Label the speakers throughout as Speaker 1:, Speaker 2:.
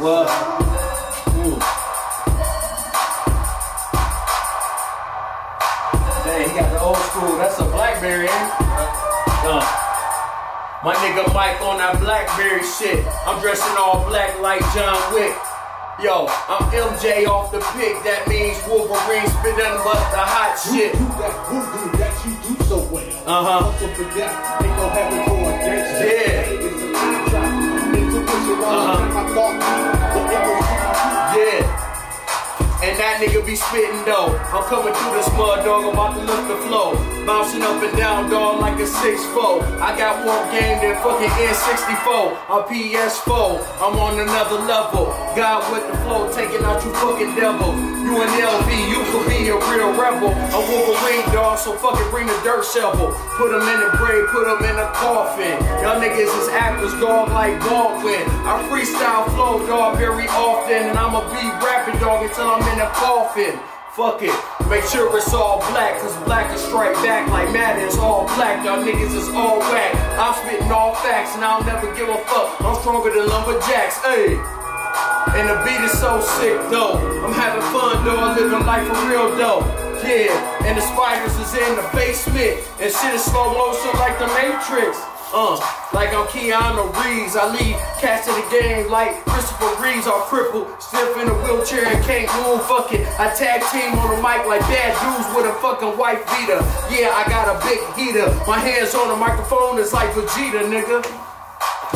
Speaker 1: What? Ooh. Dang, he got the old school. That's a Blackberry, ain't it? Uh. My nigga Mike on that Blackberry shit. I'm dressing all black like John Wick. Yo, I'm MJ off the pick. That means Wolvarine spitting but the hot shit.
Speaker 2: You do that voodoo that you do so well.
Speaker 1: Uh-huh.
Speaker 2: Hustle
Speaker 1: be spitting though. I'm coming through this mud dog, I'm about to lift the flow. Bouncing up and down, dog, like a 6'4. I got more game than fucking N64. I'm PS4, I'm on another level. God with the flow, taking out you fucking devil. You an LV, you could be a real rebel. A Wolvarine dog, so fucking bring the dirt shovel. Put him in the grave, put him in coffin. Y'all niggas is actors, dog, like Baldwin. I freestyle flow, dog, very often. And I'ma be rapping, dog, until I'm in a coffin. Fuck it. Make sure it's all black, cause black is strike back like Madden. It's all black, y'all niggas is all whack. I'm spitting all facts, and I'll never give a fuck. I'm stronger than lumberjacks, ayy. And the beat is so sick though. I'm having fun though, I'm living life for real though. Yeah, and the spiders is in the basement. And shit is slow motion like the Matrix. Uh, like I'm Keanu Reeves. I lead cats to the game like Christopher Reeves. I'm crippled, stiff in a wheelchair and can't move. Fuck it. I tag team on the mic like bad dudes with a fucking white beater. Yeah, I got a big heater. My hands on the microphone is like Vegeta, nigga.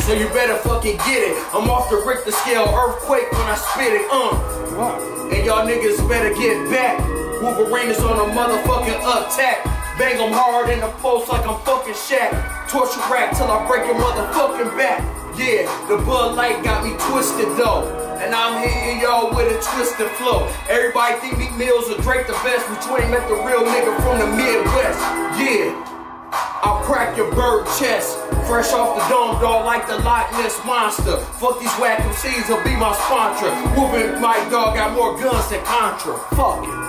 Speaker 1: So you better fucking get it. I'm off the Richter scale, earthquake when I spit it, uh. And y'all niggas better get back. Wolvarine is on a motherfucking attack. Bang Bang 'em hard in the post like I'm fucking Shaq. Torture rack till I break your motherfucking back. Yeah, the Bud Light got me twisted though. And I'm hitting y'all with a twisted flow. Everybody think Meek Mills or Drake the best, but you met the real nigga from the Midwest. Yeah. I'll crack your bird chest. Fresh off the dome, dog, like the Loch Ness monster. Fuck these whack MCs, he'll be my sponsor. Whooping my dog got more guns than Contra. Fuck it.